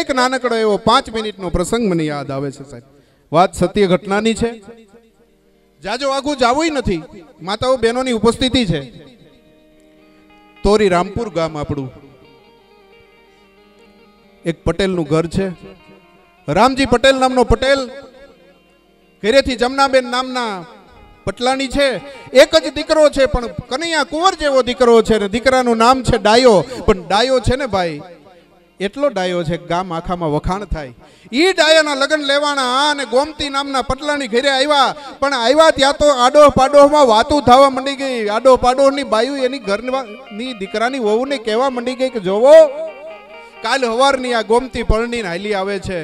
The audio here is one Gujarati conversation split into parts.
એક નાનકડો એવો પાંચ મિનિટનો પ્રસંગ મને યાદ આવે છે, સાહેબ. વાત સત્ય ઘટનાની છે. જાજો આગું જવું નથી. માતાઓ બહેનોની ઉપસ્થિતિ છે. તોરી રામપુર ગામ આપણું. એક પટેલનું ઘર છે. રામજી પટેલ નામનો પટેલ. ઘરેથી જમનાબેન નામના પટલાની છે. એક જ દીકરો છે, પણ કનૈયા કુંવર જેવો દીકરો છે ને દીકરાનું નામ છે ડાયો. પણ ડાયો છે ને ભાઈ? એટલો ડાયો છે ગામ આખામાં વખાણ થાય. ઈ ડાયાના લગ્ન લેવાના અને ગોમતી નામના પટલાની ઘરે આવ્યા. પણ આવ્યા ત્યાં તો આડો પાડોમાં વાતું થવા મંડી ગઈ. આડો પાડોની બાયુ એની ઘરની દીકરાની વહુને કહેવા મંડી ગઈ કે, જોવો, કાલ હવારની આ ગોમતી પરણી હાલી આવે છે.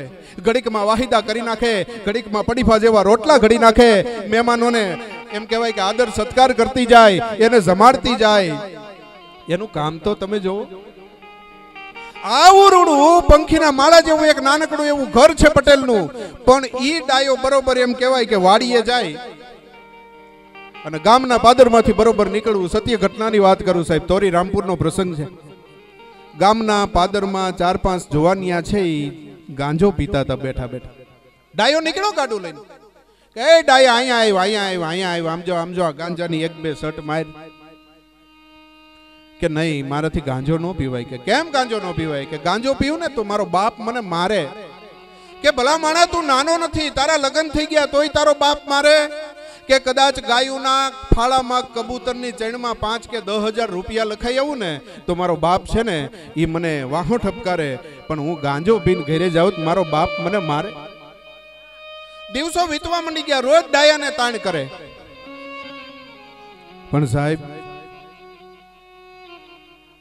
ઘડીકમાં વાહિદા કરી નાખે. ઘડીકમાં પડીફા જેવા રોટલા ઘડી નાખે. મહેમાનોને એમ કહેવાય કે આદર સત્કાર કરતી જાય, એને જમાડતી જાય. એનું કામ તો તમે જોવો. આવરુડું પંખીના માળા જેવું એક નાનકડું એવું ઘર છે પટેલનું. પણ ઈ ડાયો બરોબર એમ કહેવાય કે વાડીએ જાય. અને ગામના પાદરમાંથી બરોબર નીકળવું સત્ય ઘટનાની વાત કરું સાહેબ, તોરી રામપુરનો પ્રસંગ છે. ગામના પાદરમાં ચાર પાંચ જુવાનિયા છે એ ગાંજો પીતા હતા બેઠા બેઠા. ડાયો નીકળ્યો ગાડું લઈને. કે ડાયા, અહીંયા આવ્યો અહીંયા આવ્યો અહીંયા આવ્યો, આમ જો આમ જો ગાંજાની એક બે શર્ટ માર. કે નહીં, મારાથી ગાંજો ન પીવાય કે કેમ ગાંજો ન પીવાય કે ગાંજો પીવું ને તો મારો બાપ મને મારે. કે ભલા માણા, તું નાનો નથી, તારા લગ્ન થઈ ગયા તોય તારો બાપ મારે. કે કદાચ ગાયુના ફાળામાં કબૂતરની ચણમાં પાંચ કે દસ હજાર રૂપિયા લખાઈ આવું ને, તો મારો બાપ છે ને એ મને વાહો ઠપકારે. પણ હું ગાંજો પીને ઘરે જાઉં મારો બાપ મને મારે. દિવસો વીતવા માંડી ગયા, રોજ ડાયાને તાણ કરે. પણ સાહેબ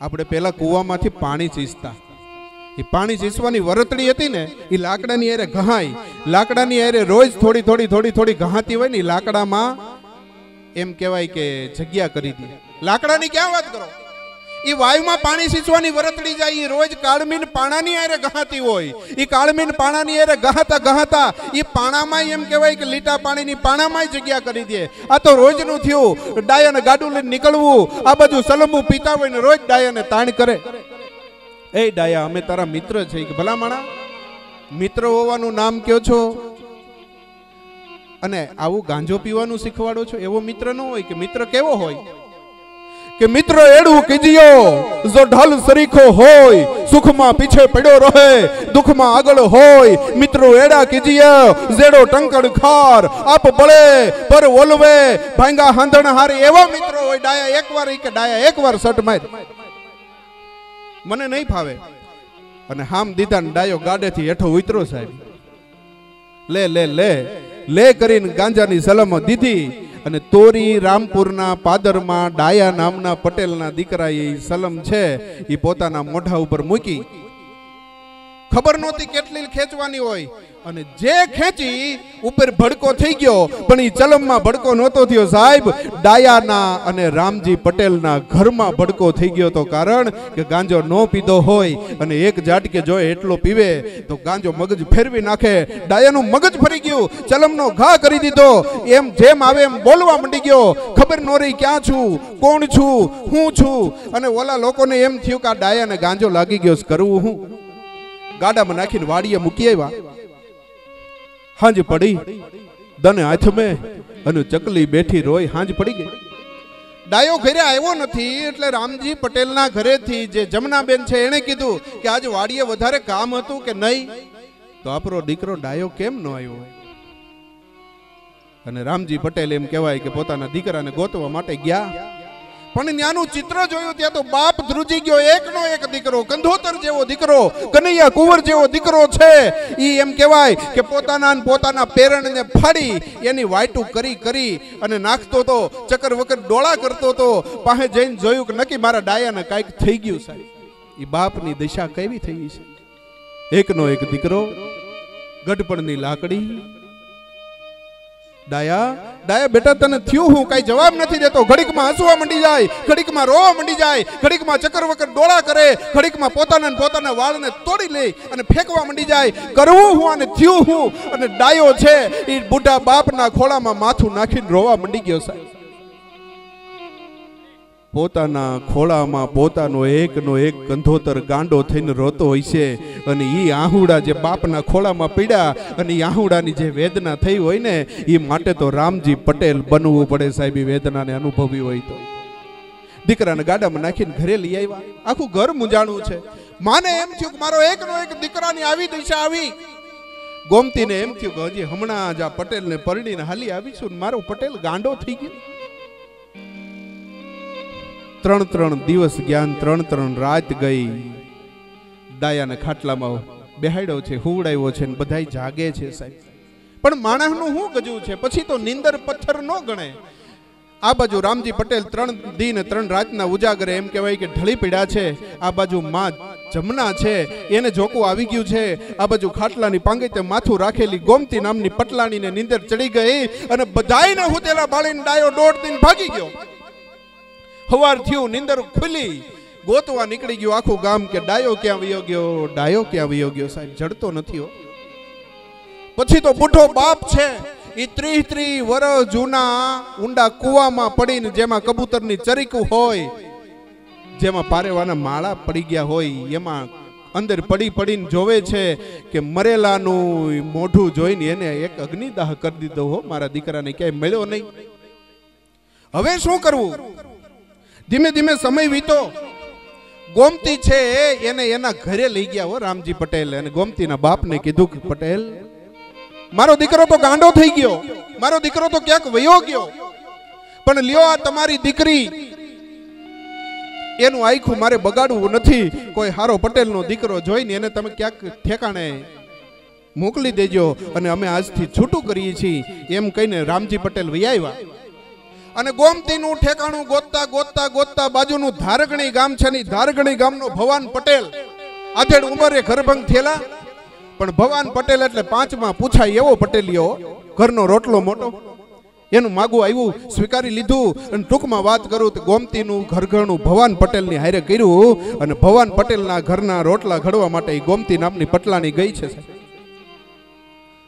આપણે પેલા કૂવામાંથી પાણી ચીસતા. એ પાણી ચીસવાની વરતડી હતી ને, એ લાકડાની એરે ઘહાય લાકડાની એરે રોજ થોડી થોડી થોડી થોડી ઘહાતી હોય ને લાકડામાં એમ કહેવાય કે જગ્યા કરી દે. લાકડાની ક્યાં વાત કરો? એ વાયુમાં પાણી સીંચવાની વરતડી જાય, ઈ રોજ કાળમીન પાણાની આરે ગહાતી હોય. ઈ કાળમીન પાણાની આરે ગહાતા ગહાતા ઈ પાણામાં એમ કહેવાય કે લીટા પાણીની પાણામાં જગ્યા કરી દે. આ તો રોજનું થયું. ડાયાને ગાડું લઈને નીકળવું. આ બધું સલંબુ પીતા હોય ને રોજ ડાયાને તાણ કરે. એ ડાયા, અમે તારા મિત્ર છે. કે, ભલા મિત્ર હોવાનું નામ કયો છો? અને આવું ગાંજો પીવાનું શીખવાડો છો? એવો મિત્ર ન હોય કે મિત્ર કેવો હોય? કે મિત્ર એડું કીજીયો, જો ઢલ સરીખો હોય, સુખમાં પીછે પડ્યો રહે, દુઃખમાં આગળ હોય, મિત્રો એડા કીજીય જેડો ટંકડ ખાર, આપ બળે, પર ઓલવે, ભાંગા હાંધણ હારી, એવા મિત્રો હોય, ડાયા એકવાર કે ડાયા એકવાર સટ માર. મને નહીં ફાવે. અને હામ દીધા ડાયો ગાડેથી હેઠો ઉતરો સાહેબ. લે લે લે લે કરીને ગાંજાની સલમો દીધી. અને તોરી રામપુરના પાદરમાં ડાયા નામના પટેલના દીકરા એ સલમ છે એ પોતાના મોઢા ઉપર મૂકી ખબર નહોતી કેટલી ખેંચવાની હોય. અને જે ખેંચી ઉપર ભડકો થઈ ગયો, પણ એ ચલમમાં ભડકો નહોતો થયો સાહેબ. ડાયાના અને રામજી પટેલના ઘરમાં ભડકો થઈ ગયો તો કારણ કે ગાંજો ન પીધો હોય અને એક જાટકે જો એટલો પીવે તો ગાંજો મગજ ફેરવી નાખે. ડાયાનું મગજ ફરી ગયું, ચલમનો ઘા કરી દીધો. એમ જેમ આવે એમ બોલવા મંડી ગયો. ખબર ન રહી ક્યાં છું, કોણ છું, હું છું. અને ઓલા લોકોને એમ થયું કે આ ડાયાને ગાંજો લાગી ગયો, કરવું હું? ગાડામાં નાખીને વાડીએ મૂકી આવ્યા. હાંજ પડી, દને હાથ અને ચકલી બેઠી રોય હાંજ પડી ગઈ. ડાયો ઘરે આવ્યો નથી, એટલે રામજી પટેલના ઘરેથી જે જમનાબેન છે એણે કીધું કે આજ વાડીએ વધારે કામ હતું કે નહીં? તો આપણો દીકરો ડાયો કેમ ન આવ્યો? અને રામજી પટેલ એમ કહેવાય કે પોતાના દીકરાને ગોતવા માટે ગયા. પણ ત્યાંનું ચિત્ર જોયું ત્યાં તો બાપ ધ્રુજી ગયો, એકનો એક દીકરો, કંધોતર જેવો દીકરો, કનૈયા કુંવર જેવો દીકરો છે. ઈ એમ કહેવાય કે પોતાના પોતાના પેરણને ફાડી, એની વાયટું કરી કરી અને નાખતો તો, ચક્કર વકર ડોળા કરતો તો, પાસે જઈને જોયું કે નક્કી મારા ડાયાને કાંઈક થઈ ગયું સાહેબ. એ બાપની દિશા કેવી થઈ છે એકનો એક દીકરો, ગઢપણની લાકડી ડાયા ડાયા બેટા, તને થયું હું કઈ જવાબ નથી દેતો. ઘડીકમાં હસવા મંડી જાય, ઘડીકમાં રોવા મંડી જાય, ઘડીકમાં ચક્કર વકર ડોળા કરે, ઘડીકમાં પોતાના પોતાના વાળને તોડી લે અને ફેંકવા મંડી જાય. કરવું હું અને થયું હું અને ડાયો છે એ બુઢા બાપના ખોળામાં માથું નાખીને રોવા મંડી ગયો સાહેબ. પોતાના ખોળામાં પોતાનો એકનો એક કંધોતર ગાંડો થઈને રોતો હોય છે અને એ આહુડા જે બાપના ખોળામાં પીડ્યા અને એ આહુડાની જે વેદના થઈ હોય ને એ માટે તો રામજી પટેલ બનવું પડે સાહેબ એ વેદનાને અનુભવી હોય તો. દીકરાને ગાડામાં નાખીને ઘરે લઈ આવ્યા. આખું ઘર મુંજાણું છે. માને એમ થયું કે મારો એકનો એક દીકરાની આવી દિશા આવી. ગોમતીને એમ થયું કે હજી હમણાં જ આ પટેલને પરણીને હાલી આવીશું મારો પટેલ ગાંડો થઈ ગયો. ત્રણ ત્રણ દિવસ જ્ઞાન, ત્રણ ત્રણ રાત ગઈ. દાયાને ખાટલામાં બેહાડ્યો છે, હુવડાવ્યો છે ને બધાય જાગે છે સાહેબ. પણ માણસનું શું ગજવું છે? પછી તો નિંદર પથ્થર ન ગણે આ બાજુ રામજી પટેલ ત્રણ દિન, ત્રણ રાતના ઉજાગરે એમ કહેવાય કે ઢળી પીડ્યા છે. આ બાજુ માં જમના છે, એને જોકું આવી ગયું છે. આ બાજુ ખાટલાની પાંગીતે માથું રાખેલી ગોમતી નામની પટલાણીને નીંદર ચડી ગઈ અને બધાયને હુતેલા બાળીને ડાયો દોઢ દિન ભાગી ગયો. હવાર થયું, નિંદર ખુલી. ગોતવા નીકળી ગયું આખું ગામ કે ડાયો ક્યાં વયો ગયો? ડાયો ક્યાં વયો ગયો? સાહેબ, જડતો નથી હો. પછી તો બુઢો બાપ છે. એ ત્રીસ ત્રીસ વર્ષ જૂના ઊંડા કુવામાં પડીને જેમાં કબૂતરની ચરીકું હોય, જેમાં પારેવાના માળા પડી ગયા હોય, એમાં અંદર પડી પડીને જોવે છે કે મરેલાનું મોઢું જોઈને એને એક અગ્નિદાહ કરી દીધો હો. મારા દીકરાને ક્યાંય મળ્યો નહીં. હવે શું કરવું? ધીમે ધીમે સમય વીતો. ગોમતી છે એને એના ઘરે લઈ ગયા હો રામજી પટેલ. અને ગોમતીના બાપને કીધું કે, પટેલ, મારો દીકરો તો ગાંડો થઈ ગયો. મારો દીકરો તો ક્યાંક વયો ગયો. પણ લ્યો આ તમારી દીકરી. એનું આખું મારે બગાડવું નથી. કોઈ હારો પટેલનો દીકરો જોઈને એને તમે ક્યાંક ઠેકાણે મોકલી દેજો. અને અમે આજથી છૂટું કરીએ છીએ. એમ કહીને રામજી પટેલ વૈયા અને ગોમતીનું ઠેકાણું ગોતતા ગોતતા ગોતતા બાજુનું ધારગણી ગામ છે ની ધારગણી ગામનો ભવાન પટેલ. આધેડ ઉંમરે ઘરભંગ થયેલા. પણ ભવાન પટેલ એટલે પાંચમાં પૂછાય એવો પટેલિયો, ઘરનો રોટલો મોટો. એનું માગું આવ્યું, સ્વીકારી લીધું અને ટૂંકમાં વાત કરું તો ગોમતીનું ઘરઘણું ભવાન પટેલની હારે કર્યું અને ભવાન પટેલના ઘરના રોટલા ઘડવા માટે ગોમતી નામની પટલાની ગઈ છે.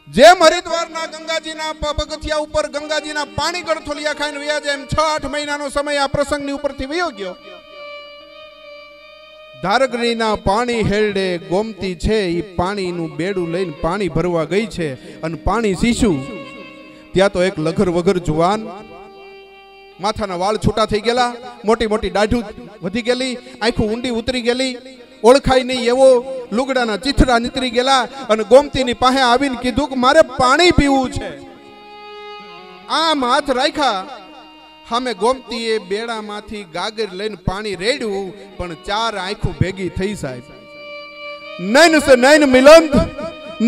જેમ હરિદ્વારના ગંગાજીના પગથિયા ઉપર ગંગાજીના પાણી ગળથોલિયા ખાઈને વ્યા જાય એમ છ, આઠ મહિનાનો સમય આ પ્રસંગની ઉપરથી વયો ગયો. ધારગણીના પાણી હેરડે ગોમતી છે એ પાણીનું બેડું લઈને પાણી ભરવા ગઈ છે અને પાણી સીશું. ત્યાં તો એક લઘર વગર જુવાન માથાના વાળ છૂટા થઈ ગયેલા, મોટી મોટી દાઢું વધી ગયેલી, આંખું ઊંડી ઉતરી ગયેલી ઓળખાય નહીં એવો લુગડાના ચીથડા નીતરી ગયેલા અને ગોમતીની પાસે આવીને કીધું કે મારે પાણી પીવું છે. આમ હાથ રાખ્યા. હામે ગોમતીએ બેડામાંથી ગાગર લઈને પાણી રેડ્યું, પણ ચાર આંખું ભેગી થઈ સાહેબ. નૈન સે નૈન મિલંત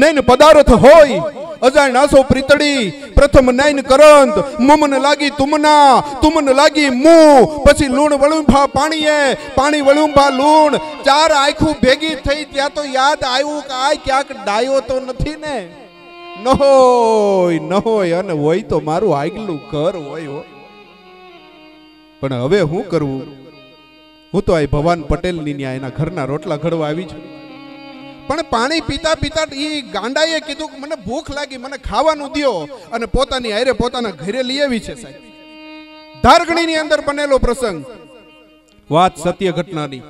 નૈન પદાર્થ હોય. અજાણ નાસો પ્રીતડી પ્રથમ નૈન કરંત. મુમન લાગી તુમના. તુમન લાગી મુ. પછી લૂણ વળુંભા પાણીએ. પાણી વળુંભા લૂણ. ચાર આખું ભેગી થઈ ત્યાં તો યાદ આવ્યું કે આ ક્યાંક ડાયો તો નથી ને. ન હોય ન હોય અને હોય તો મારું આગલું ઘર હોય પણ હવે હું કરવું? હું તો આ ભવાન પટેલની ન્યા એના ઘરના રોટલા ઘડવા આવી છું. પણ પાણી પીતા પીતા એ ગાંડાએ કીધું મને ભૂખ લાગી, મને ખાવાનું દો અને પોતાની આયરે પોતાના ઘરે લઈ આવી છે સાહેબ. ધારગણીની અંદર બનેલો પ્રસંગ. વાત સત્ય ઘટનાની.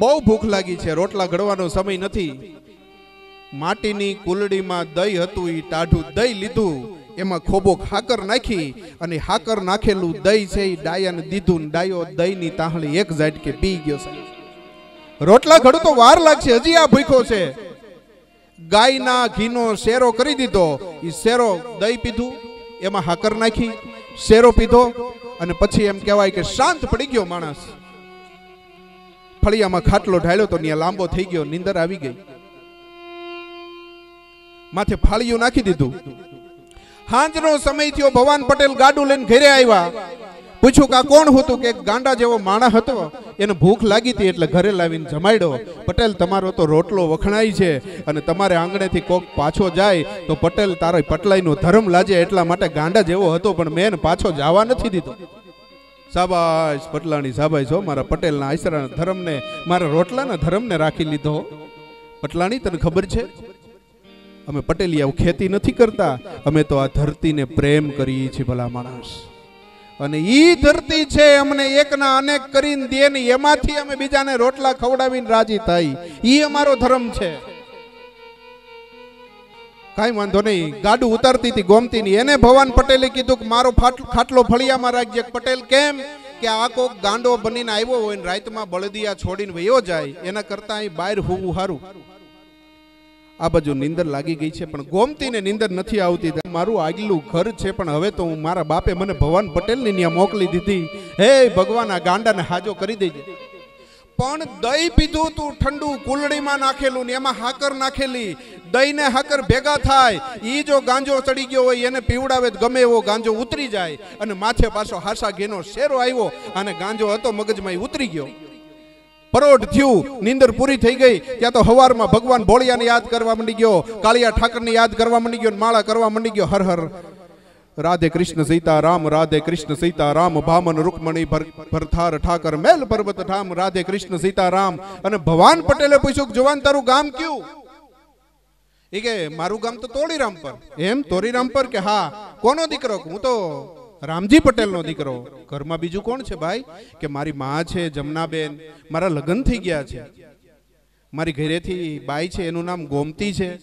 બહુ ભૂખ લાગી છે, રોટલા ઘડવાનો સમય નથી. માટીની કુલડીમાં દહીં હતું એ ટાઢું દહીં લીધું. એમાં ખોબો હાકર નાખી અને હાકર નાખેલું દહીં છે એ ડાયાને દીધું ડાયો દહીંની તાહળી એક ઝાટકે પી ગયો સાહેબ. રોટલા ઘડું તો વાર લાગશે, હજી આ ભૂખો છે. ગાયના ઘીનો શેરો કરી દીધો એ શેરો દહીં પીધું, એમાં હાકર નાખી, શેરો પીધો, અને પછી એમ કહેવાય કે શાંત પડી ગયો માણસ. ફળિયામાં ખાટલો ઢાળ્યો તો ત્યાં લાંબો થઈ ગયો, નીંદર આવી ગઈ. માથે ફાળિયું નાખી દીધું. હાંજનો સમય થયો, ભવાન પટેલ ગાડું લઈને ઘરે આવ્યા. પૂછ્યું કે આ કોણ હતું કે ગાંડા જેવો માણા હતો? એને ભૂખ લાગી હતી એટલે ઘરે લાવીને જમાડ્યો. પટેલ, તમારો તો રોટલો વખણાય છે અને તમારે આંગણેથી કોક પાછો જાય તો પટેલ તારો પટલાઈનો ધર્મ લાજે એટલા માટે ગાંડા જેવો હતો, પણ મેં એને પાછો જવા નથી દીધો. સાબાશ પટલાણી સાબાશ હો, મારા પટેલના આશરાના ધર્મને, મારા રોટલાના ધર્મને રાખી લીધો. પટલાણી, તને ખબર છે? અમે પટેલિયા ખેતી નથી કરતા. અમે તો આ ધરતીને પ્રેમ કરીએ છીએ ભલા માણસ. અને ઈ ધરતી છે અમને એકના અનેક કરીને દે ને એમાંથી અમે બીજાને રોટલા ખવડાવીને રાજી થાય. ઈ અમારો ધર્મ છે. કાંઈ વાંધો નહીં. ગાડું ઉતારતી હતી, ગોમતી ની. એને ભવાન પટેલે કીધું કે મારો ખાટલો ફળિયામાં રાખજે. પટેલ કેમ કે આ કોક ગાંડો બનીને આવ્યો હોય ને, રાતમાં બળદિયા છોડીને વયો જાય. એના કરતા અહીં બહાર હોવું સારું. આ બાજુ નીંદર લાગી ગઈ છે, પણ ગોમતીને નીંદર નથી આવતી. મારું આગલું ઘર છે, પણ હવે તો હું મારા બાપે મને ભવાન પટેલની ત્યાં મોકલી દીધી. હે ભગવાન, આ ગાંડાને હાજો કરી દેજે. પણ દહીં પીધું તું ઠંડુ કુલડીમાં નાખેલું ને એમાં હાકર નાખેલી. દહીં ને હાકર ભેગા થાય. ઈ જો ગાંજો ચડી ગયો હોય, એને પીવડાવે ગમે એવો ગાંજો ઉતરી જાય. અને માથે પાછો હાસા ઘેનો શેરો આવ્યો અને ગાંજો હતો મગજમાં ઉતરી ગયો. પરોઢ થયું, નીંદર પૂરી થઈ ગઈ, ત્યાં તો હવારમાં ભગવાન ભોળિયાને યાદ કરવા માંડી ગયો, કાળિયા ઠાકરને યાદ કરવા માંડી ગયો માળા કરવા માંડી ગયો, હર હર. રાધે કૃષ્ણ સીતા રામ રાધે કૃષ્ણ સીતા રામ ભામન, રૂકમણી, ભર- ભરથાર, ઠાકર, મેલ, પર્વત, ઠામ, રાધે કૃષ્ણ સીતા રામ અને ભવાન પટેલે પૂછ્યું જવાન, તારું ગામ કયું? એ કે, મારું ગામ તો તોડીરામ પર. એમ, તોરીરામ પર કે, હા, કોનો દીકરો? હું તો રામજી પટેલનો દીકરો. ઘરમાં બીજું કોણ છે ભાઈ? કે મારી માં છે, જમનાબેન, મારા લગ્ન થઈ ગયા છે. મારી ઘરેથી બાઈ છે, એનું નામ ગોમતી છે.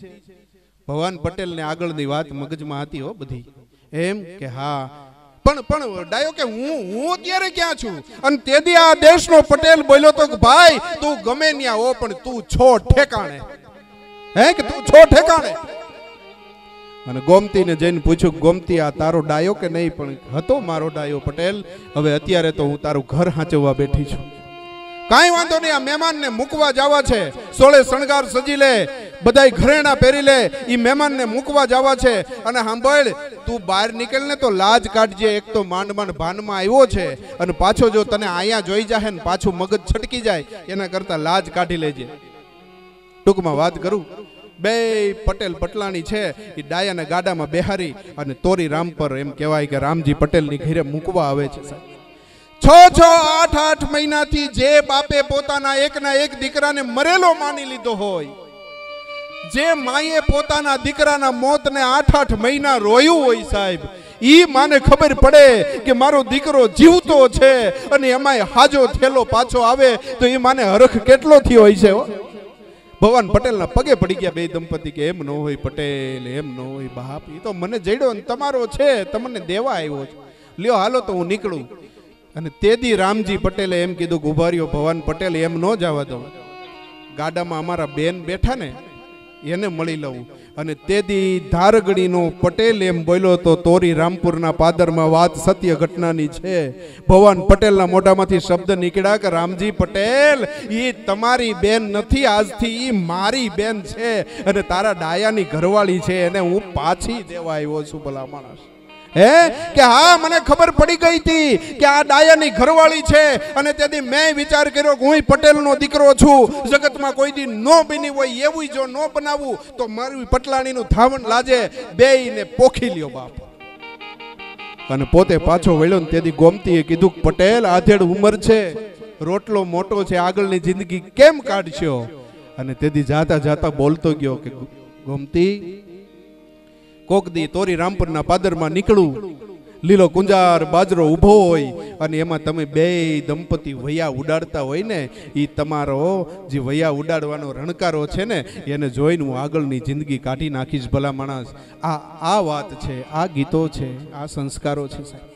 ભવાન પટેલને આગળની વાત મગજમાં હતી હો બધી. એમ કે હા. પણ પણ, ડાયો કે હું હું અત્યારે ક્યાં છું? અને તેથી આ દેશનો પટેલ બોલ્યો તો કે ભાઈ, તું ગમે ત્યાં હો, પણ તું છો ઠેકાણે. હે, કે તું છો ઠેકાણે? અને ગોમતીને જઈને પૂછ્યું, ગોમતી, આ તારો ડાયો કે નહીં? પણ હતો મારો ડાયો, પટેલ. હવે અત્યારે તો હું તારું ઘર હાંચવવા બેઠી છું. કાંઈ વાંધો નહીં, આ મહેમાનને મૂકવા જવા છે. સોળે શણગાર સજી લે બધા ઘરેણા પહેરી લે એ મહેમાનને મૂકવા જવા છે. અને સાંભળ, તું બહાર નીકળ ને તો લાજ કાઢજે, એક તો માંડ માંડ ભાનમાં આવ્યો છે. અને પાછો જો તને અહીંયા જોઈ જાહે ને પાછું મગજ છટકી જાય, એના કરતા લાજ કાઢી લેજે. ટૂંકમાં વાત કરું? બે પટેલ પટલાણી છે. એ ડાયાના ગાડામાં બેહારી અને તોરી રામ પર એમ કહેવાય કે રામજી પટેલની ઘેરે મૂકવા આવે છે છ છ, આઠ આઠ મહિનાથી જે બાપે પોતાના એકના એક દીકરાને મરેલો માની લીધો હોય, જે માએ પોતાના દીકરાના મોતને આઠ આઠ મહિના રોયું હોય સાહેબ, ઈ માને ખબર પડે કે મારો દીકરો જીવતો છે અને એમાંય હાજો થેલો પાછો આવે તો એ માને હરખ કેટલો થયો હોય છે હો ભગવાન પટેલના પગે પડી ગયા બે દંપતી કે એમ ન હોય પટેલ, એમ ન હોય બાપ એ તો મને જડ્યો ને તમારો છે, તમને દેવા આવ્યો છે. લ્યો, હાલો તો હું નીકળું. અને તેદી રામજી પટેલે એમ કીધું રહ્યો ભવાન પટેલ, એમ ન જવા દઉં ગાડામાં અમારા બેન બેઠા ને એને મળી લઉં. અને તેદી ધારગડીનો પટેલ એમ બોલ્યો તો તોરી રામપુરના પાદરમાં વાત સત્ય ઘટનાની છે. ભવાન પટેલના મોઢામાંથી શબ્દ નીકળ્યા કે રામજી પટેલ એ તમારી બેન નથી, આજથી એ મારી બેન છે. અને તારા ડાયાની ઘરવાળી છે, એને હું પાછી દેવા આવ્યો છું ભલા માણસ. હે? કે હા, મને ખબર પડી ગઈ હતી કે આ ડાયાની ઘરવાળી છે અને તેથી મેં વિચાર કર્યો કે હું પટેલનો દીકરો છું. જગતમાં કોઈ દી નો બની હોય એવું જો નો બનાવું, તો મારી પટલાણીનું ધાવણ લાજે બેયને પોખી લ્યો બાપ. અને પોતે પાછો વળ્યો ને તેથી ગોમતીએ કીધું પટેલ આધેડ ઉંમર છે, રોટલો મોટો છે, આગળની જિંદગી કેમ કાઢશો? અને તેથી જાતા જાતા બોલતો ગયો કે ગોમતી કોક દી તોરી રામપુરના પાદરમાં નીકળું. લીલો કુંજાર બાજરો ઊભો હોય અને એમાં તમે બે દંપતી વૈયા ઉડાડતા હોય ને એ તમારો જે વૈયા ઉડાડવાનો રણકારો છે ને, એને જોઈને હું આગળની જિંદગી કાઢી નાખીશ ભલા માણસ. આ આ વાત છે, આ ગીતો છે, આ સંસ્કારો છે સાહેબ.